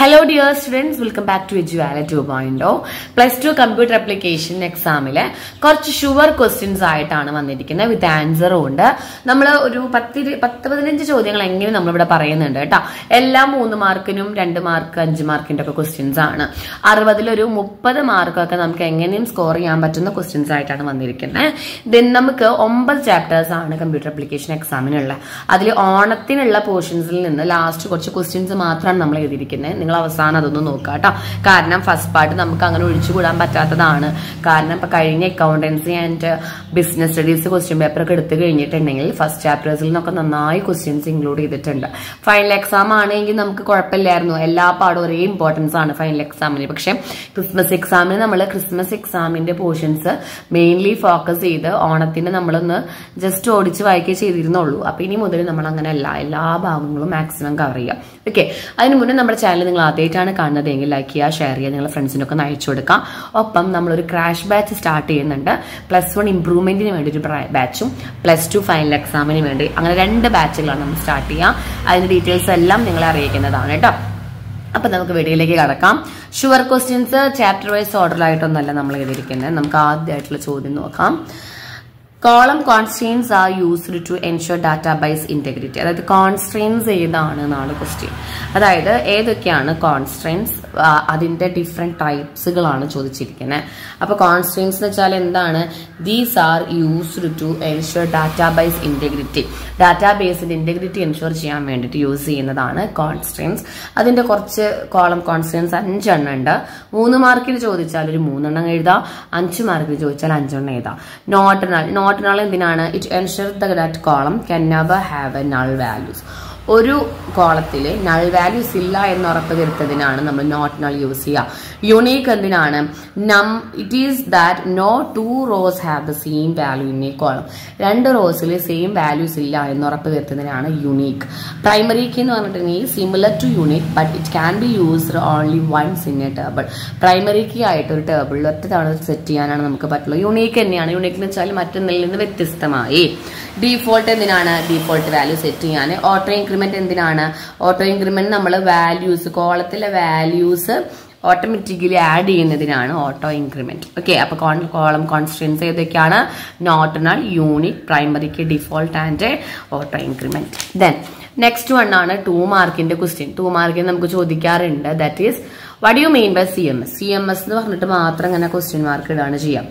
Hello dear students welcome back to എജുവാല two point plus two computer application എക്സാമിൽ കുറച്ച് sure questions ആയിട്ടാണ് വന്നിരിക്കുന്നത് വിത്ത് ആൻസറും ഉണ്ട്. നമ്മൾ ഒരു പത്ത് പത്ത് പതിനഞ്ച് ചോദ്യങ്ങൾ എങ്ങനെ നമ്മളിവിടെ പറയുന്നുണ്ട് കേട്ടോ. എല്ലാം മൂന്ന് മാർക്കിനും രണ്ട് മാർക്ക് അഞ്ച് മാർക്കിന്റെ ഒക്കെ ക്വസ്റ്റ്യൻസ് ആണ്. അറുപതിലൊരു മുപ്പത് മാർക്കൊക്കെ നമുക്ക് എങ്ങനെയും സ്കോർ ചെയ്യാൻ പറ്റുന്ന ക്വസ്റ്റ്യൻസ് ആയിട്ടാണ് വന്നിരിക്കുന്നത്. ദെൻ നമുക്ക് ഒമ്പത് ചാപ്റ്റേഴ്സ് ആണ് കമ്പ്യൂട്ടർ അപ്ലിക്കേഷൻ എക്സാമിനുള്ള അതിൽ ഓണത്തിനുള്ള പോർഷൻസിൽ നിന്ന് ലാസ്റ്റ് കുറച്ച് ക്വസ്റ്റ്യൻസ് മാത്രമാണ് നമ്മൾ എഴുതിയിരിക്കുന്നത്. നിങ്ങൾ അവസാനം അതൊന്ന് നോക്കുക കേട്ടോ കാരണം ഫസ്റ്റ് പാർട്ട് നമുക്ക് അങ്ങനെ ഒഴിച്ചുകൂടാൻ പറ്റാത്തതാണ്. കാരണം ഇപ്പൊ കഴിഞ്ഞ accountancy and business studies question paper ഒക്കെ എടുത്തു കഴിഞ്ഞിട്ടുണ്ടെങ്കിൽ ഫസ്റ്റ് ചാപ്റ്റേഴ്സിൽ നിന്നൊക്കെ നന്നായി ക്വസ്റ്റ്യൻസ് ഇൻക്ലൂഡ് ചെയ്തിട്ടുണ്ട്. ഫൈനൽ എക്സാം ആണെങ്കിൽ നമുക്ക് കുഴപ്പമില്ലായിരുന്നു. എല്ലാ പാടും ഒരേ ഇമ്പോർട്ടൻസ് ആണ് ഫൈനൽ എക്സാമിന് പക്ഷേ ക്രിസ്മസ് എക്സാമിന് നമ്മൾ ക്രിസ്മസ് എക്സാമിന്റെ പോർഷൻസ് മെയിൻലി ഫോക്കസ് ചെയ്ത് ഓണത്തിന് നമ്മളൊന്ന് ജസ്റ്റ് ഓടിച്ച് വായിക്കുക ചെയ്തിരുന്നുള്ളൂ. അപ്പൊ ഇനി മുതൽ നമ്മൾ അങ്ങനെ അല്ല എല്ലാ ഭാഗങ്ങളും മാക്സിമം കവർ ചെയ്യാം. ഓക്കെ അതിന് മുന്നേ നമ്മുടെ ചാനൽ നിങ്ങൾ ആദ്യമായിട്ടാണ് കാണുന്നത്. എങ്കിൽ ലൈക്ക് ചെയ്യുക ഷെയർ ചെയ്യുക നിങ്ങളുടെ ഫ്രണ്ട്സിനൊക്കെ ഒന്ന് അയച്ചു കൊടുക്കാം ഒപ്പം നമ്മളൊരു ക്രാഷ് ബാച്ച് സ്റ്റാർട്ട് ചെയ്യുന്നുണ്ട്. പ്ലസ് വൺ ഇംപ്രൂവ്മെന്റിന് വേണ്ടി ഒരു ബാച്ചും പ്ലസ് ടു ഫൈനൽ എക്സാമിന് വേണ്ടി അങ്ങനെ രണ്ട് ബാച്ചുകളാണ് നമ്മൾ സ്റ്റാർട്ട് ചെയ്യുക. അതിന്റെ ഡീറ്റെയിൽസ് എല്ലാം നിങ്ങളെ അറിയിക്കുന്നതാണ് കേട്ടോ. അപ്പൊ നമുക്ക് വീഡിയോയിലേക്ക് കടക്കാം. ഷുവർ ക്വസ്റ്റ്യൻസ് ചാപ്റ്റർ വൈസ് ഓർഡറിലായിട്ടൊന്നല്ല നമ്മൾ എഴുതിയിരിക്കുന്നത്. നമുക്ക് ആദ്യമായിട്ടുള്ള ചോദ്യം നോക്കാം. Column constraints are used to ensure database integrity അതായത് കോൺസ്ട്രെയിൻസ് ഏതാണ് എന്നാണ് ക്വസ്റ്റ്യൻ അതായത് ഏതൊക്കെയാണ് കോൺസ്ട്രെയിൻസ് അതിന്റെ ഡിഫറെന്റ് ടൈപ്സുകളാണ് ചോദിച്ചിരിക്കുന്നത് അപ്പൊ കോൺസ്ട്രെയിൻസ് എന്ന് വെച്ചാൽ എന്താണ്? These are used to ensure database integrity ഡാറ്റാബേസിന്റെ integrity ensure ചെയ്യാൻ വേണ്ടിയിട്ട് യൂസ് ചെയ്യുന്നതാണ് കോൺസ്ട്രെയിൻസ് അതിന്റെ കുറച്ച് കോളം കോൺസ്ട്രെയിൻസ് അഞ്ചെണ്ണം ഉണ്ട്. മൂന്ന് മാർക്കിന് ചോദിച്ചാൽ ഒരു മൂന്നെണ്ണം എഴുതാം. അഞ്ച് മാർക്കിന് ചോദിച്ചാൽ അഞ്ചെണ്ണം എഴുതാം. നോട്ടിനാൽ നോട്ടിനാൽ എന്തിനാണ്? It ensure the that column can never have a null values ഒരു കോളത്തിൽ നൾ വാല്യൂസ് ഇല്ല എന്ന് ഉറപ്പ് വരുത്തതിനാണ് നമ്മൾ നോട്ട് നൾ യൂസ് ചെയ്യുക യുണീക്ക് എന്തിനാണ്? നം it is that no two rows have the same value in a column രണ്ട് റോസിൽ സെയിം വാല്യൂസ് ഇല്ല എന്ന് ഉറപ്പ് വരുത്തുന്നതിനാണ് യുണീക്ക് കീ എന്ന് പറഞ്ഞിട്ടുണ്ടെങ്കിൽ similar to unique but it can be used only once in a table primary key ആയിട്ട് ഒരു ടേബിളിൽ ഒറ്റ തവണ സെറ്റ് ചെയ്യാനാണ് നമുക്ക് പറ്റുള്ളൂ. യുണീക്ക് തന്നെയാണ്. യുണീക്ക് എന്ന് വെച്ചാൽ മറ്റൊന്നിൽ നിന്ന് വ്യത്യസ്തമായി. ഡീഫോൾട്ട് എന്തിനാണ്? ഡീഫോൾട്ട് വാല്യൂ സെറ്റ് ചെയ്യാൻ ഓട്ടോ ഇൻക്രിമെന്റ് എന്തിനാണ്? ഓട്ടോ ഇൻക്രിമെന്റ് നമ്മൾ വാല്യൂസ് കോളത്തിലെ വാല്യൂസ് ഓട്ടോമാറ്റിക്കലി ആഡ് ചെയ്യുന്നതിനാണ് ഓട്ടോ ഇൻക്രിമെന്റ് ഓക്കെ അപ്പൊ കോളം കോൺസ്റ്റൻസ് ഏതൊക്കെയാണ്? Not null unique പ്രൈമറിക്ക് default and auto increment then next one ആണ് ടു മാർക്കിന്റെ ക്വസ്റ്റ്യൻ ടു മാർക്കിന് നമുക്ക് ചോദിക്കാറുണ്ട്. That is what you mean by C M S C M S എന്ന് പറഞ്ഞിട്ട് മാത്രം ഇങ്ങനെ ക്വസ്റ്റ്യൻ മാർക്ക് ഇടാണ് ചെയ്യാം.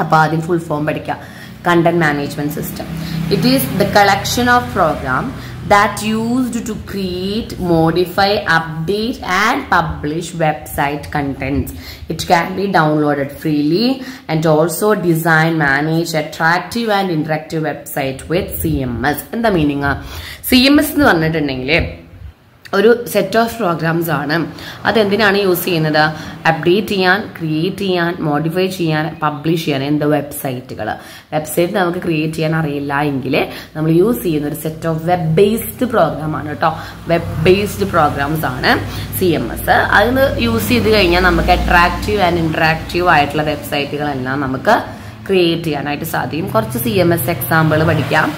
അപ്പൊ ആദ്യം ഫുൾ ഫോം പഠിക്കാം. Content management system it is the collection of program that used to create, modify, update and publish website contents. It can be downloaded freely and also design, manage attractive and interactive website with CMS. എന്താ meaning S എന്ന് പറഞ്ഞിട്ടുണ്ടെങ്കിൽ ഒരു set of programs ആണ്. അതെന്തിനാണ് use ചെയ്യുന്നത്? Update ചെയ്യാൻ create ചെയ്യാൻ modify ചെയ്യാൻ പബ്ലിഷ് ചെയ്യാൻ എന്ത് വെബ്സൈറ്റുകൾ വെബ്സൈറ്റ് നമുക്ക് ക്രിയേറ്റ് ചെയ്യാൻ അറിയില്ല എങ്കിൽ നമ്മൾ യൂസ് ചെയ്യുന്ന ഒരു set of web based program ആണ് കേട്ടോ വെബ് ബേസ്ഡ് പ്രോഗ്രാംസ് ആണ് സി എം എസ് അതിന് യൂസ് ചെയ്ത് കഴിഞ്ഞാൽ നമുക്ക് അട്രാക്റ്റീവ് ആൻഡ് ഇൻട്രാക്റ്റീവ് ആയിട്ടുള്ള വെബ്സൈറ്റുകളെല്ലാം നമുക്ക് ക്രിയേറ്റ് ചെയ്യാനായിട്ട് സാധിക്കും. കുറച്ച് സി എം എസ് എക്സാമ്പിൾ പഠിക്കാം.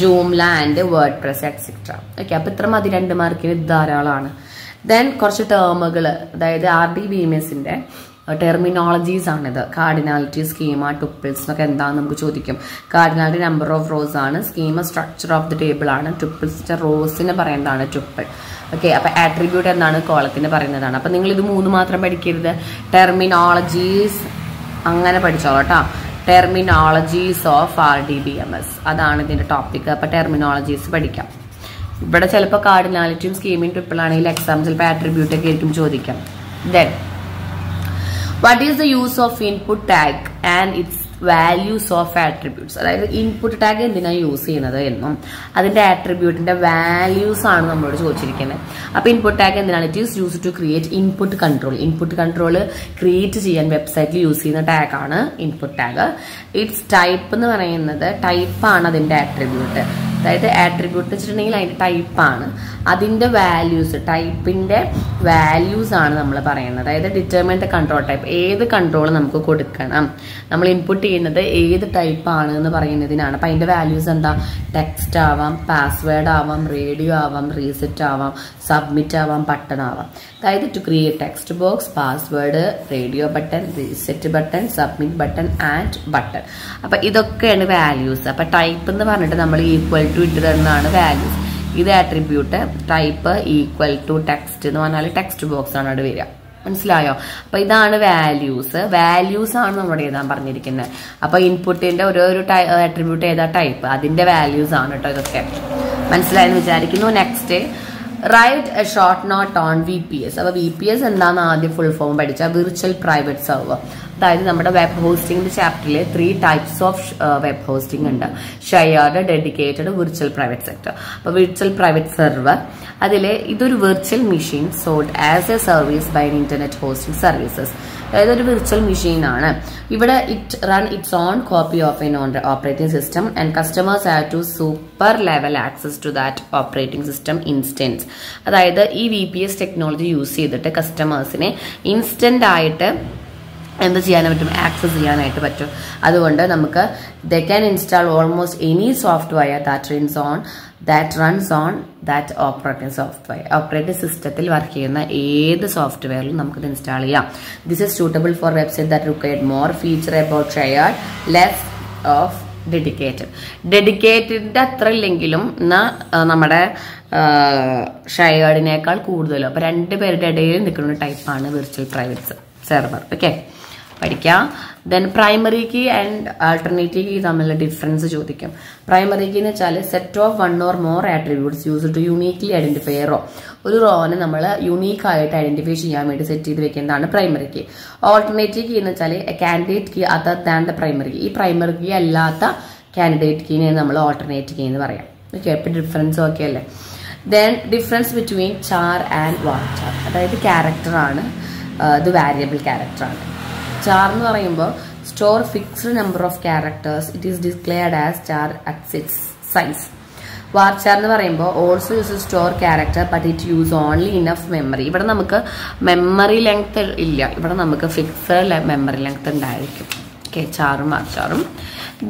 Joomla and WordPress etcetera okay അപ്പൊ ഇത്ര മതി രണ്ട് മാർക്കിന് ധാരാളമാണ്. ദെൻ കുറച്ച് ടേമുകൾ അതായത് ആർ ഡി ബി എം എസിന്റെ ടെർമിനോളജീസ് ആണിത്. കാർഡിനാലിറ്റി സ്കീമ ടുപ്പിൾസ് എന്നൊക്കെ എന്താണെന്ന് നമുക്ക് ചോദിക്കും. കാർഡിനാലിറ്റി നമ്പർ ഓഫ് റോസ് ആണ്. Schema structure of the table ആണ്. ടുപ്പിൾസിന്റെ റോസിന് പറയുന്നതാണ് ടുപ്പിൾ ഓക്കെ അപ്പൊ ആട്രിബ്യൂട്ട് എന്താണ് കോളത്തിന് പറയുന്നതാണ്. അപ്പൊ നിങ്ങൾ ഇത് മൂന്ന് മാത്രം പഠിക്കരുത്. ടെർമിനോളജീസ് അങ്ങനെ പഠിച്ചോളൂ കേട്ടോ terminologies of R D B M S അതാണ് ഇതിന്റെ ടോപ്പിക് അപ്പൊ ടെർമിനോളജീസ് പഠിക്കാം. ഇവിടെ ചിലപ്പോൾ കാർഡിനാലിറ്റിയും സ്കീമിംഗ് ട്രിപ്പിൾ ആണെങ്കിൽ എക്സാം ചിലപ്പോൾ ആട്രിബ്യൂട്ട് ഒക്കെ ആയിരിക്കും ചോദിക്കാം. Then what is the use of input tag and its values of attributes അതായത് ഇൻപുട്ട് ടാഗ് എന്തിനാണ് യൂസ് ചെയ്യുന്നത് എന്നും. അതിന്റെ ആട്രിബ്യൂട്ടിന്റെ വാല്യൂസ് ആണ് നമ്മളോട് ചോദിച്ചിരിക്കുന്നത്. അപ്പൊ ഇൻപുട്ട് ടാഗ് എന്തിനാണ്? It is use to create input control input control create ചെയ്യാൻ വെബ്സൈറ്റിൽ യൂസ് ചെയ്യുന്ന ടാഗ് ആണ് ഇൻപുട്ട് ടാഗ് ഇറ്റ്സ് ടൈപ്പ് എന്ന് പറയുന്നത് ടൈപ്പാണ് അതിന്റെ ആട്രിബ്യൂട്ട് അതായത് ആട്രിബ്യൂട്ട് വെച്ചിട്ടുണ്ടെങ്കിൽ അതിന്റെ ടൈപ്പാണ് അതിന്റെ വാല്യൂസ് ടൈപ്പിന്റെ വാല്യൂസ് ആണ് നമ്മൾ പറയുന്നത്. അതായത് ഡിറ്റർമിൻ ദ കൺട്രോൾ ടൈപ്പ് ഏത് കൺട്രോൾ നമുക്ക് കൊടുക്കണം? നമ്മൾ ഇൻപുട്ട് ചെയ്യുന്നത് ഏത് ടൈപ്പാണ് എന്ന് പറയുന്നതിനാണ്. അപ്പം അതിന്റെ വാല്യൂസ് എന്താ? ടെക്സ്റ്റ് ആവാം പാസ്വേഡ് ആവാം റേഡിയോ ആവാം റീസെറ്റ് ആവാം സബ്മിറ്റ് ആവാം ബട്ടൺ ആവാം അതായത് to create text box password radio button reset button submit button and button അപ്പൊ ഇതൊക്കെയാണ് വാല്യൂസ് അപ്പൊ ടൈപ്പ് എന്ന് പറഞ്ഞിട്ട് നമ്മൾ ഈക്വൽ ടു ഇട്ട് തരുന്നതാണ് വാല്യൂസ് ഇത് attribute type equal to text എന്ന് പറഞ്ഞാൽ ടെക്സ്റ്റ് ബോക്സ് ആണ് അവിടെ വരിക. മനസ്സിലായോ? അപ്പൊ ഇതാണ് വാല്യൂസ് വാല്യൂസ് ആണ് നമ്മുടെ എഴുതാൻ പറഞ്ഞിരിക്കുന്നത് അപ്പൊ ഇൻപുട്ടിന്റെ ഓരോ ഒരു ആട്രിബ്യൂട്ട് ഏതാ ടൈപ്പ് അതിന്റെ വാല്യൂസ് ആണ് കേട്ടോ ഇതൊക്കെ. മനസ്സിലായെന്ന് വിചാരിക്കുന്നു. Next write a short note on V P S അപ്പൊ വി പി എസ് എന്താണെന്ന് ആദ്യം ഫുൾ ഫോം പഠിച്ച വിർച്വൽ പ്രൈവറ്റ് സെർവർ അതായത് നമ്മുടെ വെബ് ഹോസ്റ്റിംഗിന്റെ ചാപ്റ്ററിൽ three types of web hosting ഉണ്ട്. Shared dedicated virtual private sector അപ്പോൾ വിർച്വൽ പ്രൈവറ്റ് സെർവർ അതിൽ ഇതൊരു virtual machine sold as a service by internet hosting services അതായത് ഒരു വിർച്വൽ മെഷീൻ ആണ്. ഇവിടെ it run its own copy of an own operating system and customers have to super level access to that operating system instance അതായത് ഈ V technology use ചെയ്തിട്ട് കസ്റ്റമേഴ്സിനെ instant ആയിട്ട് എന്ത് ചെയ്യാൻ പറ്റും ആക്സസ് ചെയ്യാനായിട്ട് പറ്റും. അതുകൊണ്ട് നമുക്ക് the can install almost any software that runs on that runs on that operating software operating സിസ്റ്റത്തിൽ വർക്ക് ചെയ്യുന്ന ഏത് സോഫ്റ്റ്വെയറിലും നമുക്കിത് ഇൻസ്റ്റാൾ ചെയ്യാം. This is suitable for website that required more feature about shared less of dedicated ഡെഡിക്കേറ്റഡിന്റെ അത്ര ഇല്ലെങ്കിലും എന്നാൽ നമ്മുടെ ഷെയർഡിനേക്കാൾ കൂടുതലും. അപ്പോൾ രണ്ട് പേരുടെ ഇടയിൽ നിൽക്കുന്ന ടൈപ്പാണ് വിർച്വൽ പ്രൈവറ്റ് സെർവർ ഓക്കെ പഠിക്കാം. Then primary key and alternative key തമ്മിലുള്ള ഡിഫറൻസ് ചോദിക്കും. പ്രൈമറി കീ എന്ന് വെച്ചാൽ set of one or more attributes use to uniquely identify row ഒരു റോനെ നമ്മൾ യുണീക്ക് ആയിട്ട് ഐഡന്റിഫൈ ചെയ്യാൻ വേണ്ടി സെറ്റ് ചെയ്ത് വെക്കുന്നതാണ് പ്രൈമറി കീ ഓൾട്ടർനേറ്റീവ് കീ എന്ന് വെച്ചാൽ candidate key other than the primary key ഈ പ്രൈമറി കീ അല്ലാത്ത കാൻഡിഡേറ്റ് കീനെ നമ്മൾ ഓൾട്ടർനേറ്റ് കീ എന്ന് പറയാം. ഓക്കെ ഇപ്പം ഡിഫറൻസ് ഓക്കെ അല്ലേ? Then difference between char and var char അതായത് ക്യാരക്ടറാണ് ഇത് വാരിയബിൾ ക്യാരക്ടറാണ് ചാർ എന്ന് പറയുമ്പോൾ store fixed number of characters it is displayed as star at its size varchar എന്ന് പറയുമ്പോൾ also use store character but it use only enough memory ഇവിടെ നമുക്ക് മെമ്മറി ലെങ്ത് ഇല്ല. ഇവിടെ നമുക്ക് ഫിക്സഡ് മെമ്മറി ലെങ്ത് ഉണ്ടായിരിക്കും. ഓക്കെ ചാറും വാർച്ചാറും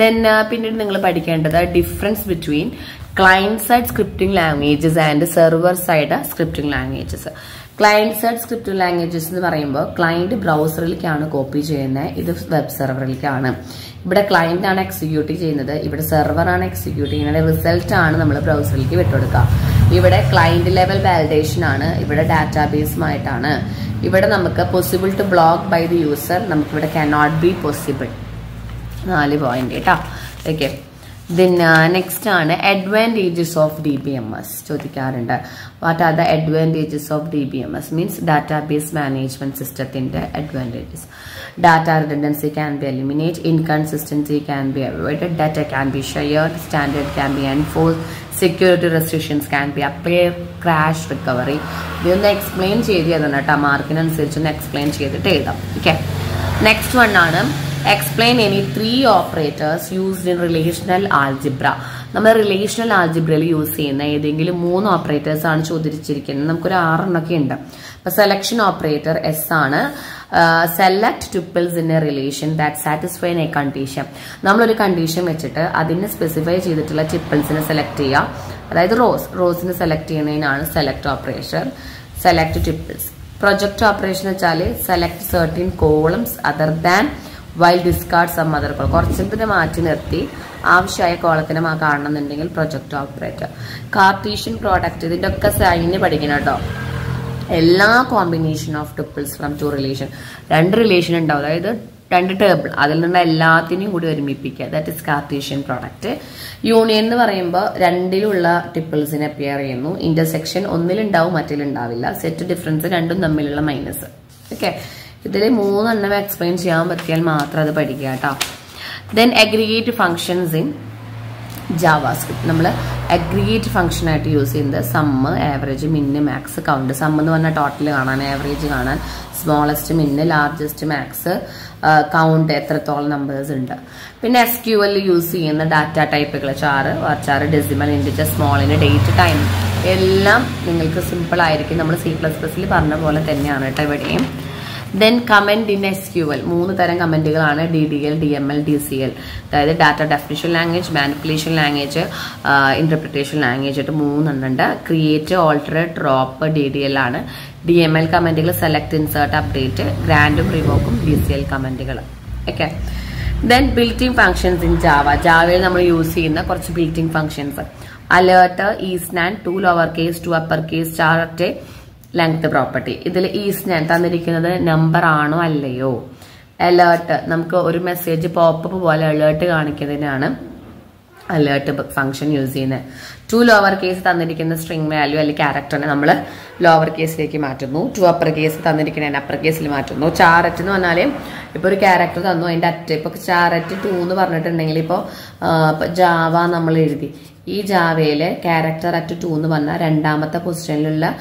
ദെൻ പിന്നീട് നിങ്ങൾ പഠിക്കേണ്ടത് difference between client side scripting languages and server side scripting languages client side script languages എന്ന് പറയുമ്പോൾ ക്ലയന്റ് ബ്രൗസറിലേക്കാണ് കോപ്പി ചെയ്യുന്നത് ഇത് വെബ് സെർവറിലേക്കാണ് ഇവിടെ ക്ലയന്റ് ആണ് എക്സിക്യൂട്ട് ചെയ്യുന്നത് ഇവിടെ സെർവർ ആണ് എക്സിക്യൂട്ട് ചെയ്യുന്നത് റിസൾട്ട് ആണ് നമ്മൾ ബ്രൗസറിലേക്ക് വിട്ടുകൊടുക്കുക. ഇവിടെ ക്ലയന്റ് ലെവൽ വാലിഡേഷൻ ആണ് ഇവിടെ ഡാറ്റാബേസുമായിട്ടാണ് ഇവിടെ നമുക്ക് possible to block by the user നമുക്ക് ഇവിടെ കനോട്ട് ബി പോസിബിൾ നാല് പോയിന്റ് കേട്ടോ. ഓക്കെ നെക്സ്റ്റ് ആണ് advantages of D B M S ചോദിക്കാറുണ്ട്. What are the advantages of D B M S means database management സിസ്റ്റത്തിന്റെ advantages data redundancy can be eliminate inconsistency can be avoid data can be shared standard can be enforce security restrictions can be apply crash recovery ഇതൊന്ന് explain ചെയ്ത് തന്നെ കേട്ടോ. മാർക്കിനനുസരിച്ച് ഒന്ന് explain ചെയ്തിട്ട് എഴുതാം. Okay next one ആണ് explain any three operators used in relational algebra നമ്മൾ റിലേഷണൽ ആൽജിബ്രയിൽ യൂസ് ചെയ്യുന്ന ഏതെങ്കിലും മൂന്ന് ഓപ്പറേറ്റേഴ്സ് ആണ് ചോദിച്ചിരിക്കുന്നത്. നമുക്കൊരു ആറെണ്ണൊക്കെ ഉണ്ട്. അപ്പൊ സെലക്ഷൻ ഓപ്പറേറ്റർ എസ് ആണ്. Select tuples in a relation that satisfy a condition നമ്മളൊരു കണ്ടീഷൻ വെച്ചിട്ട് അതിന് സ്പെസിഫൈ ചെയ്തിട്ടുള്ള ടിപ്പിൾസിനെ സെലക്ട് ചെയ്യുക. അതായത് റോസ് റോസിനെ സെലക്ട് ചെയ്യുന്നതിനാണ് select operation select tuples project operation വെച്ചാൽ select certain columns other than while discard some other col കുറച്ചതിനെ മാറ്റി നിർത്തി? ആവശ്യമായ കോളത്തിനെ കാണണമെന്നുണ്ടെങ്കിൽ പ്രൊജക്ട് ഓപ്പറേറ്റർ കാർട്ടീഷ്യൻ പ്രോഡക്റ്റ് ഇതിന്റെ ഒക്കെ സൈന് പഠിക്കണം കേട്ടോ. എല്ലാ combination of tuples from two relation രണ്ട് റിലേഷൻ ഉണ്ടാവും. അതായത് രണ്ട് ടേബിൾ അതിൽ നിന്ന് എല്ലാത്തിനെയും കൂടി ഒരുമിപ്പിക്കുക. That is Cartesian product union എന്ന് പറയുമ്പോൾ രണ്ടിലുള്ള ടിപ്പിൾസിനെ അപ്പിയർ ചെയ്യുന്നു. ഇന്റർസെക്ഷൻ ഒന്നിലുണ്ടാവും മറ്റിലുണ്ടാവില്ല. സെറ്റ് ഡിഫറൻസ് രണ്ടും തമ്മിലുള്ള മൈനസ് ഓക്കെ ഇതിൽ മൂന്നെണ്ണം എക്സ്പ്ലെയിൻ ചെയ്യാൻ പറ്റിയാൽ മാത്രം അത് പഠിക്കുക കേട്ടോ. Then aggregate functions in JavaScript നമ്മൾ അഗ്രിഗേറ്റ് ഫംഗ്ഷൻ ആയിട്ട് യൂസ് ചെയ്യുന്നത് sum average min max count sum എന്ന് പറഞ്ഞാൽ ടോട്ടൽ കാണാൻ ആവറേജ് കാണാൻ smallest min largest max count എത്രത്തോളം നമ്പേഴ്സ് ഉണ്ട്. പിന്നെ എസ് ക്യു എൽ യൂസ് ചെയ്യുന്ന data ടൈപ്പുകൾ char varchar decimal integer smallint date time എല്ലാം നിങ്ങൾക്ക് സിമ്പിൾ ആയിരിക്കും. നമ്മൾ സി പ്ലസ് പ്ലസിൽ പറഞ്ഞ പോലെ തന്നെയാണ് കേട്ടോ ഇവിടെയും. Then comment in S Q L മൂന്ന് തരം കമന്റുകളാണ് D D L D M L D C L അതായത് data definition language manipulation language interpretation language ആയിട്ട് മൂന്നെണ്ണുണ്ട്. Create alter drop D D L ആണ്. ഡി എം എൽ കമന്റുകൾ select insert update ഗ്രാൻഡും റിവോക്കും D C L കമന്റുകൾ. Okay then built in functions in Java ജാവയിൽ നമ്മൾ use ചെയ്യുന്ന കുറച്ച് built in functions alert is nan to lower case to upper case char at length property ഇതിൽ is ഞാൻ തന്നിരിക്കുന്നത് number ആണോ അല്ലയോ? അലേർട്ട് നമുക്ക് ഒരു മെസ്സേജ് പോപ്പപ്പ് പോലെ അലേർട്ട് കാണിക്കുന്നതിനാണ് അലേർട്ട് ഫംഗ്ഷൻ യൂസ് ചെയ്യുന്നത് ടു ലോവർ കേസ് തന്നിരിക്കുന്ന സ്ട്രിംഗ് വാല്യൂ അല്ലെങ്കിൽ ക്യാരക്ടറിനെ നമ്മൾ ലോവർ കേസിലേക്ക് മാറ്റുന്നു. ടു അപ്പർ കേസ് തന്നിരിക്കുന്നതിന് അപ്പർ കേസിൽ മാറ്റുന്നു. ചാരറ്റ് എന്ന് പറഞ്ഞാൽ ഇപ്പോൾ ഒരു ക്യാരക്ടർ തന്നു. അതിന്റെ അറ്റ് ഇപ്പോൾ ചാരറ്റ് ടു എന്ന് പറഞ്ഞിട്ടുണ്ടെങ്കിൽ ഇപ്പോൾ ജാവ നമ്മൾ എഴുതി ഈ ജാവയിലെ ക്യാരക്ടർ അറ്റ് ടു എന്ന് പറഞ്ഞാൽ രണ്ടാമത്തെ പൊസിഷനിലുള്ള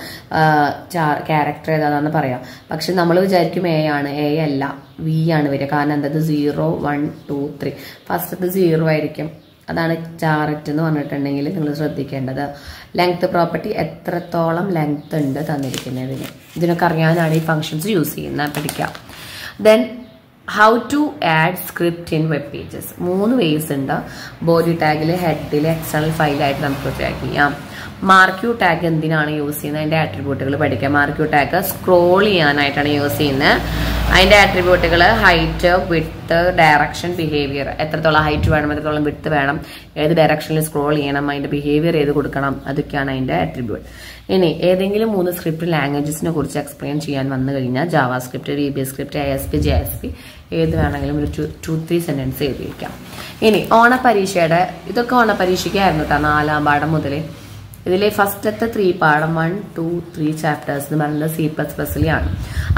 ക്യാരക്ടർ ഏതാണെന്ന് പറയാം. പക്ഷെ നമ്മൾ വിചാരിക്കും എ ആണ്. എ അല്ല. വി ആണ് വരിക. കാരണം എന്തത്? സീറോ വൺ ടു ത്രീ ഫസ്റ്റത്തെ സീറോ ആയിരിക്കും. അതാണ് ചാററ്റ് എന്ന് പറഞ്ഞിട്ടുണ്ടെങ്കിൽ നിങ്ങൾ ശ്രദ്ധിക്കേണ്ടത്. ലെങ്ത് പ്രോപ്പർട്ടി എത്രത്തോളം ലെങ്ത് ഉണ്ട് തന്നിരിക്കുന്നതിന് ഇതിനൊക്കെ അറിയാനാണ് ഈ ഫങ്ഷൻസ് യൂസ് ചെയ്യുന്നത്. പഠിക്കാം. Then how to add script in web pages മൂന്ന് വേസ് ഉണ്ട്. ബോഡി ടാഗിൽ ഹെഡിൽ എക്സ്റ്റേണൽ ഫയലായിട്ട് നമുക്ക് ട്രാക്ക് ചെയ്യാം. മാർക്യൂ ടാഗ് എന്തിനാണ് യൂസ് ചെയ്യുന്നത്? അതിന്റെ ആട്രിബ്യൂട്ടുകൾ പഠിക്കാം. മാർക്യൂ ടാഗ് സ്ക്രോൾ ചെയ്യാനായിട്ടാണ് യൂസ് ചെയ്യുന്നത്. അതിന്റെ ആട്രിബ്യൂട്ടുകൾ ഹൈറ്റ് വിഡ്ത്ത് ഡയറക്ഷൻ ബിഹേവിയർ എത്രത്തോളം ഹൈറ്റ് വേണം എത്രത്തോളം വിഡ്ത്ത് വേണം ഏത് ഡയറക്ഷനിൽ സ്ക്രോൾ ചെയ്യണം അതിന്റെ ബിഹേവിയർ ഏത് കൊടുക്കണം അതൊക്കെയാണ് അതിന്റെ ആട്രിബ്യൂട്ട്. ഇനി ഏതെങ്കിലും മൂന്ന് സ്ക്രിപ്റ്റ് ലാംഗ്വേജസിനെ കുറിച്ച് എക്സ്പ്ലെയിൻ ചെയ്യാൻ വന്നു കഴിഞ്ഞാൽ JavaScript V B script I S P J S P ഏത് വേണമെങ്കിലും ഒരു ടു ത്രീ സെന്റൻസ് എഴുതിയിരിക്കാം ഇനി ഓണപരീക്ഷയുടെ ഇതൊക്കെ ഓണപരീക്ഷയ്ക്കായിരുന്നു കേട്ടോ നാലാം പാഠം മുതൽ ഇതിലെ ഫസ്റ്റത്തെ ത്രീ പാഠം വൺ ടു ത്രീ ചാപ്റ്റേഴ്സ് എന്ന് പറയുന്നത് സി പ്ലസ് പ്ലസിലെയാണ്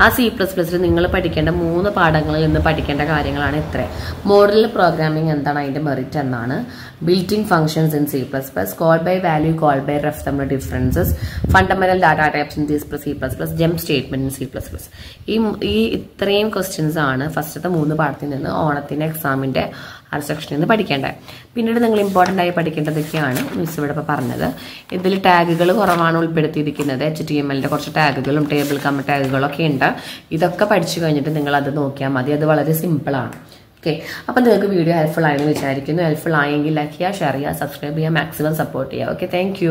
ആ സി പ്ലസ് പ്ലസിൽ നിങ്ങൾ പഠിക്കേണ്ട മൂന്ന് പാഠങ്ങളിൽ നിന്ന് പഠിക്കേണ്ട കാര്യങ്ങളാണ് ഇത്ര മോഡൽ പ്രോഗ്രാമിംഗ് എന്താണ് അതിന്റെ മെറിറ്റ് എന്നാണ്. Built in functions in C plus plus call by value call by ref തമ്മിൽ differences fundamental data types in C plus C plus plus jump statement in C plus plus ഈ ഈ ഇത്രയും questions ആണ് ഫസ്റ്റത്തെ മൂന്ന് പാഠത്തിൽ നിന്ന് ഓണത്തിന്റെ എക്സാമിന്റെ ആ സെക്ഷനിൽ നിന്ന് പഠിക്കേണ്ടത്. പിന്നീട് നിങ്ങൾ ഇമ്പോർട്ടന്റ് ആയി പഠിക്കേണ്ടതൊക്കെയാണ് മിസ് ഇവിടെ ഇപ്പോൾ പറഞ്ഞത്. ഇതിൽ ടാഗുകൾ കുറവാണ് ഉൾപ്പെടുത്തിയിരിക്കുന്നത്. എച്ച് ടി എം എല്ലിന്റെ കുറച്ച് ടാഗുകളും ടേബിൾ കമ്മ ടാഗുകളൊക്കെ ഉണ്ട്. ഇതൊക്കെ പഠിച്ചു കഴിഞ്ഞിട്ട് നിങ്ങൾ അത് നോക്കിയാൽ മതി. അത് വളരെ സിമ്പിളാണ് ഓക്കെ. അപ്പം നിങ്ങൾക്ക് വീഡിയോ ഹെൽപ്ഫുൾ ആയെന്ന് വിചാരിക്കുന്നു. ഹെൽപ്ഫുൾ ആയെങ്കിൽ ലൈക്ക് ചെയ്യുക ഷെയർ ചെയ്യുക സബ്സ്ക്രൈബ് ചെയ്യുക മാക്സിമം സപ്പോർട്ട് ചെയ്യുക. Okay thank